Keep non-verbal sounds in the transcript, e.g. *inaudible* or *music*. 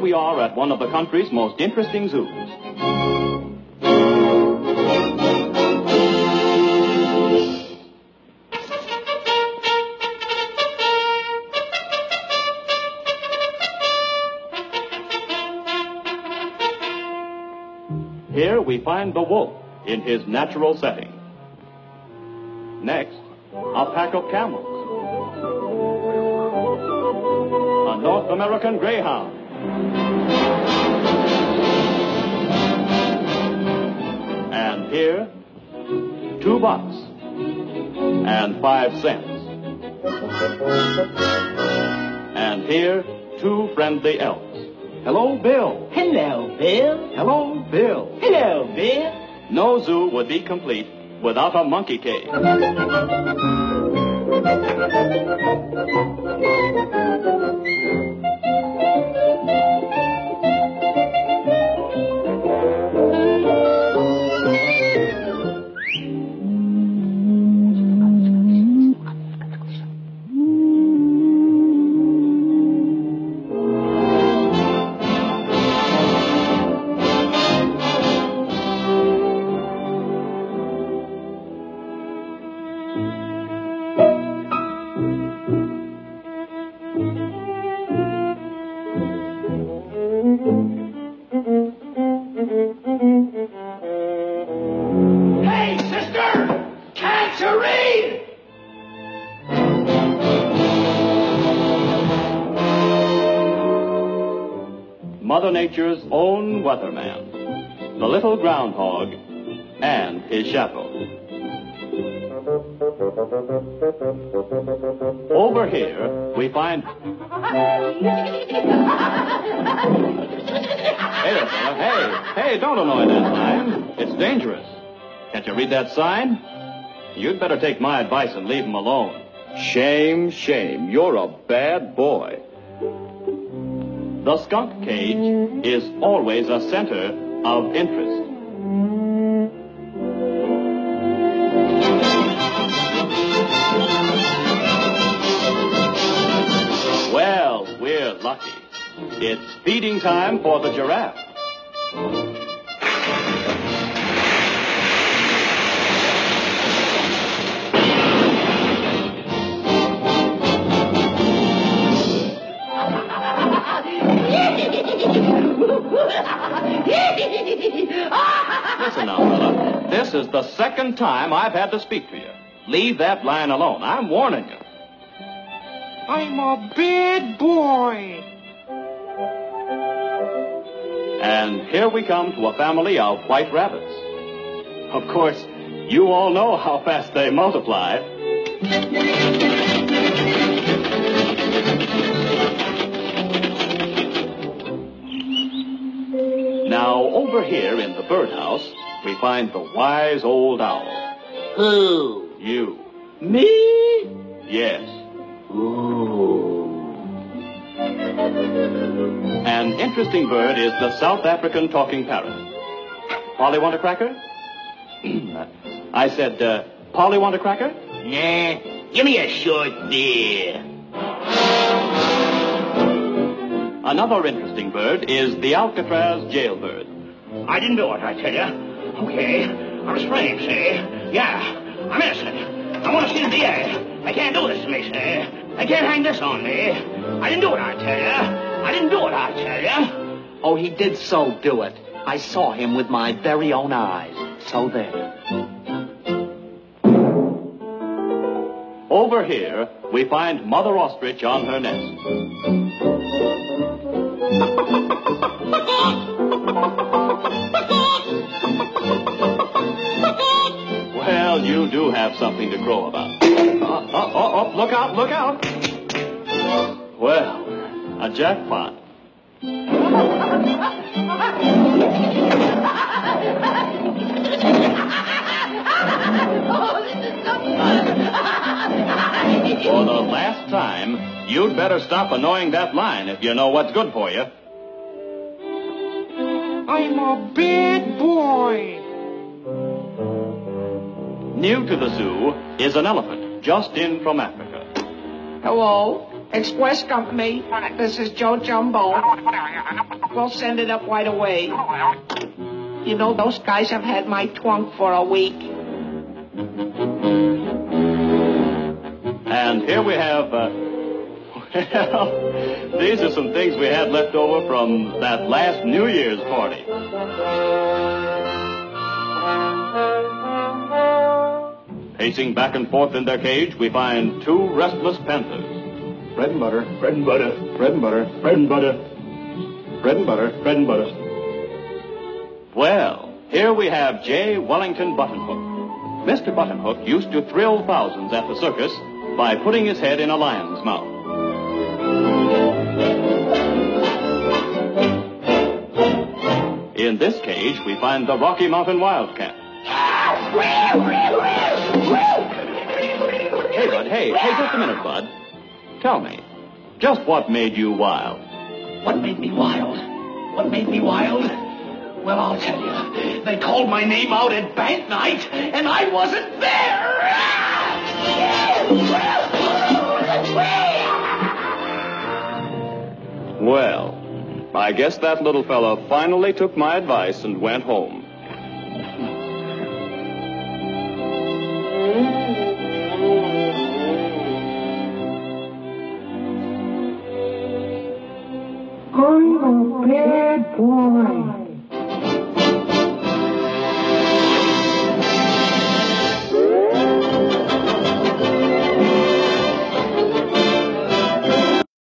we are at one of the country's most interesting zoos. Here we find the wolf in his natural setting. Next, a pack of camels. A North American greyhound. And here, two bucks and five cents. And here, two friendly elves. Hello, Bill. Hello, Bill. Hello, Bill. Hello, Bill. No zoo would be complete without a monkey cage. Can't read? Mother Nature's own weatherman, the little groundhog, and his chapeau. Over here, we find. Hey. Hey, hey, don't annoy that sign. It's dangerous. Can't you read that sign? You'd better take my advice and leave him alone. Shame, shame. You're a bad boy. The skunk cage is always a center of interest. Well, we're lucky. It's feeding time for the giraffe. Listen now, fella. This is the second time I've had to speak to you. Leave that line alone. I'm warning you. I'm a bad boy. And here we come to a family of white rabbits. Of course, you all know how fast they multiply. Now, over here in the birdhouse, we find the wise old owl. Who? You. Me? Yes. Ooh. An interesting bird is the South African talking parrot. Polly want a cracker? *clears throat* I said, uh, Polly want a cracker? Nah, give me a short beer. Another interesting bird is the Alcatraz jailbird. I didn't do it, I tell you. Okay, I was framed, see? Yeah, I'm innocent. I want to see the DA. They can't do this to me, see? They can't hang this on me. I didn't do it, I tell you. I didn't do it, I tell you. Oh, he did so do it. I saw him with my very own eyes. So there. Over here, we find Mother Ostrich on her nest. Well, you do have something to crow about. Oh, oh, oh, oh, look out, look out. Well, a jackpot. *laughs* For the last time, you'd better stop annoying that line if you know what's good for you. I'm a bad boy. New to the zoo is an elephant just in from Africa. Hello? Express Company. This is Joe Jumbo. We'll send it up right away. You know, those guys have had my trunk for a week. Here we have, uh, well, *laughs* these are some things we had left over from that last New Year's party. Pacing back and forth in their cage, we find two restless panthers. Bread and butter, bread and butter, bread and butter, bread and butter, bread and butter, bread and butter. Well, here we have J. Wellington Buttonhook. Mr. Buttonhook used to thrill thousands at the circus by putting his head in a lion's mouth. In this cage, we find the Rocky Mountain Wildcat. Hey, Bud, hey, hey, just a minute, Bud. Tell me, just what made you wild? What made me wild? What made me wild? Well, I'll tell you. They called my name out at bank night, and I wasn't there. Ah! Well, I guess that little fellow finally took my advice and went home. I'm a bad